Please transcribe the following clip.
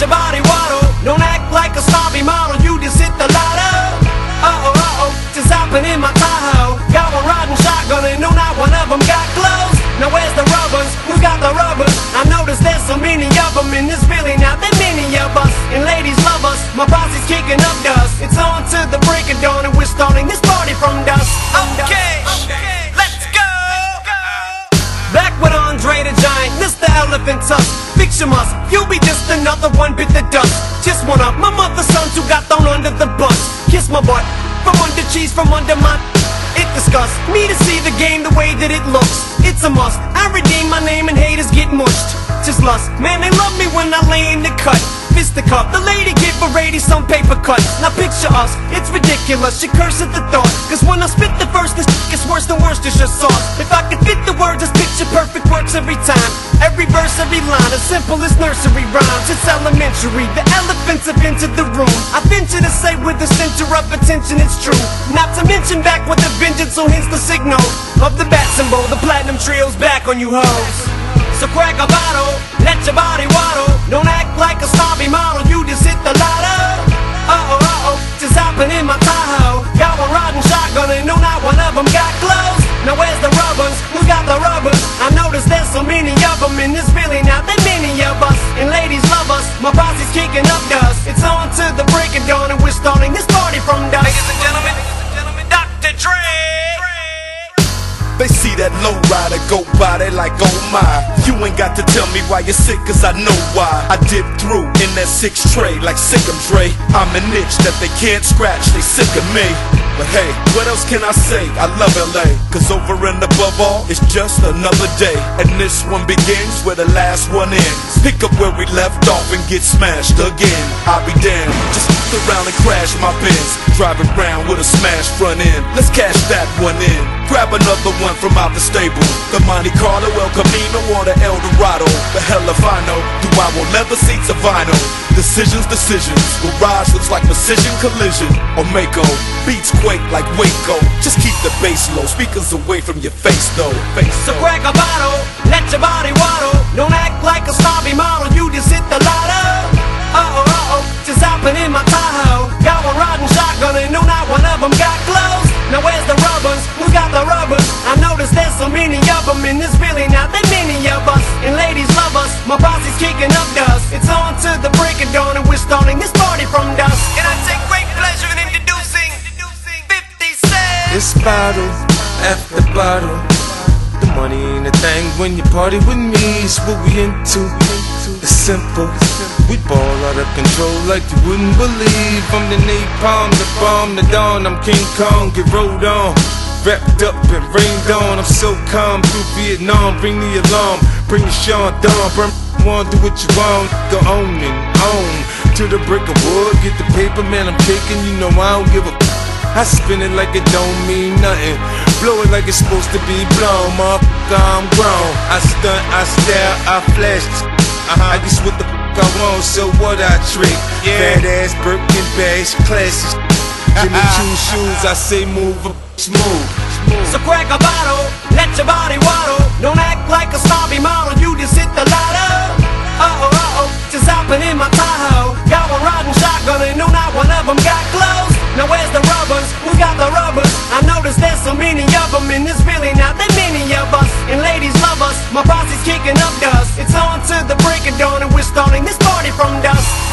your body waddle. Don't act like a snobby model, you just hit the lotto. Uh oh, uh oh, just hopping in my Tahoe. Got one riding shotgun and no, not one of them got clothes. Now where's the rubbers? Who got the rubbers? I noticed there's so many of them in this Philly, not that many of us. And ladies love us, my posse's kicking up dust. It's on to the break of dawn and we're starting this party from dusk. Okay, let's go. Back with Andre the Giant, Mr. Elephant Tusk. Another one bit the dust. Just one of my mother's sons who got thrown under the bus. Kiss my butt, from under cheese, from under my. It disgusts me to see the game the way that it looks. It's a must. I redeem my name and haters get mushed. Just lust. Man, they love me when I lay in the cut. Fist the lady give a lady some paper cuts. Now picture us. It's ridiculous. She curse at the thought. Cause when I spit the verse, this gets worse than worse. It's just sauce. If I could fit the words, this picture perfect works every time. Every verse, every line, as simple as nursery rhymes. It's elementary. The elephants have entered the room. I venture to say with the center of attention, it's true. Not to mention back with a vengeance, so hence the signal of the bat symbol. The platinum trio's back on you hoes. So crack a bottle, let your body waddle. Don't act like a snobby model, you just hit the lotto. Uh oh, uh oh, just hopping in my Tahoe. Got one riding shotgun and no, not one of them got clothes. Now where's the rubbers? Who got the rubbers? I noticed there's so many of them in this my posse's kicking up dust. It's on to the break of dawn and we're starting this party from dusk. Ladies and gentlemen, Dr. Dre. They see that low rider go by, they like, oh my. You ain't got to tell me why you're sick, cause I know why. I dip through in that six tray like Sick'em Dre. I'm an itch that they can't scratch, they sick of me. But hey, what else can I say? I love LA, cause over and above all, it's just another day. And this one begins where the last one ends. Pick up where we left off and get smashed again. I'll be damned, just look around and crash my Benz. Driving around with a smashed front end. Let's cash that one in. Grab another one from out the stable. The Monte Carlo, El Camino, or the El Dorado. The hell if I know. Do I want leather seats or vinyl? Decisions, decisions. Garage looks like precision collision. Or Mako. Beats quake like Waco. Just keep the bass low. Speakers away from your face though. Face So crack a bottle, let your body waddle. Don't act like a snobby model, you just hit the lotto. Uh oh, uh oh, just hopping in my Tahoe. Got one riding shotgun and no, not one of them got clothes. Now where's the rubbers? Who got the rubbers? I noticed there's so many of them in this Philly, not that many of us. And ladies love us, my posse's kicking up dust. It's on to the break of dawn and we're starting this bottle after bottle. The money ain't a thing when you party with me. It's what we into. It's simple. We ball out of control like you wouldn't believe. I'm the napalm, the bomb, the dawn. I'm King Kong, get rolled on. Wrapped up and rained on. I'm so calm through Vietnam. Bring the alarm, bring the Sean Dawn. Burn one, do what you want. Go on and on. To the brick of wood, get the paper, man. I'm taking. You know I don't give a. I spin it like it don't mean nothing. Blow it like it's supposed to be blown. Motherfucker, I'm grown. I stunt, I stare, I flash. I guess what the fuck I want, so what I trick. Fat ass Birkin bags, classy. Jimmy Choo shoes, I say move, a smooth. So crack a bottle, let your body waddle. Don't act like a snobby model, you just hit the lotto. Uh oh, uh oh, just hopping in my Tahoe. In this Philly, not that many of us. And ladies love us, my posse's kicking up dust. It's on to the break of dawn and we're starting this party from dusk.